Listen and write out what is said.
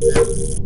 you